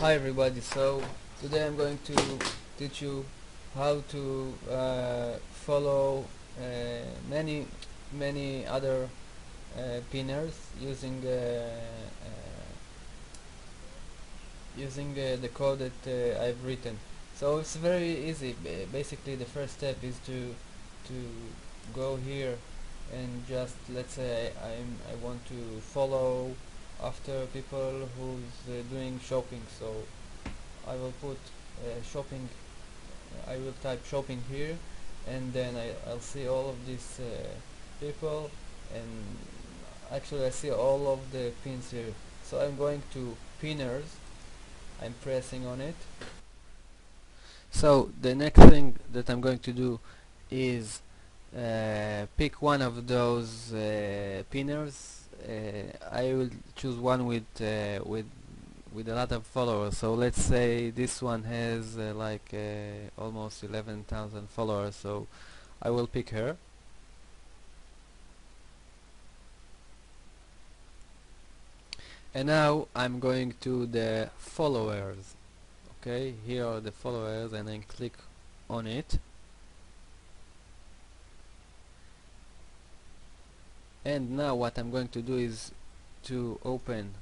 Hi everybody, so today I'm going to teach you how to uh, follow uh, many many other uh, pinners using uh, uh, using uh, the code that I've written. So it's very easy. Ba- Basically the first step is to to go here and just let's say I'm I want to follow after people who's uh, doing shopping so I will put uh, shopping I will type shopping here and then I, I'll see all of these uh, people and actually I see all of the pins here. So I'm going to pinners. I'm pressing on it. So the next thing that I'm going to do is uh, pick one of those uh, pinners I will choose one with uh, with with a lot of followers. So let's say this one has uh, like uh, almost 11,000 followers. So I will pick her. And now I'm going to the followers. Okay here are the followers and then click on it and now what I'm going to do is to open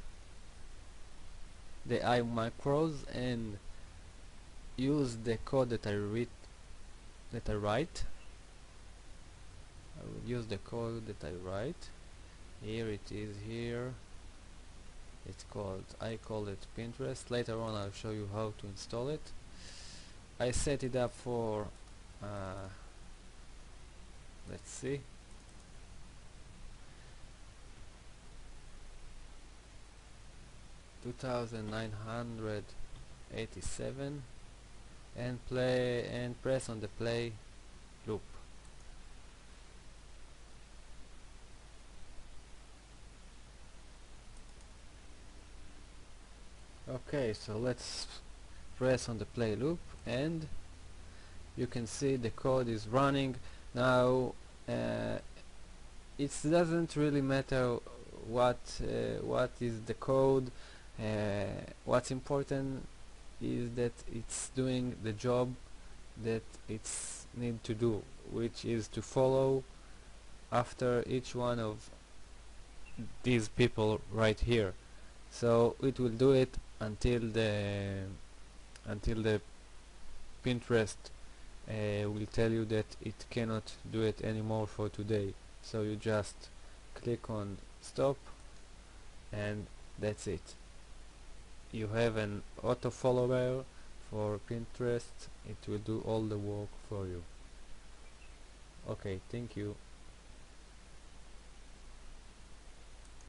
the iMacros and use the code that I read that I write. I will use the code that I write. Here it is here. It's called I call it Pinterest. Later on I'll show you how to install it. I set it up for uh, let's see two thousand nine hundred eighty seven and play and press on the play loop. Okay so let's press on the play loop and you can see the code is running. Now uh, it doesn't really matter what uh, what is the code what's important is that it's doing the job that it's need to do which is to follow after each one of these people right here. So it will do it until the until the Pinterest uh, will tell you that it cannot do it anymore for today. So you just click on stop and that's it you have an auto follower for Pinterest it will do all the work for you. Okay thank you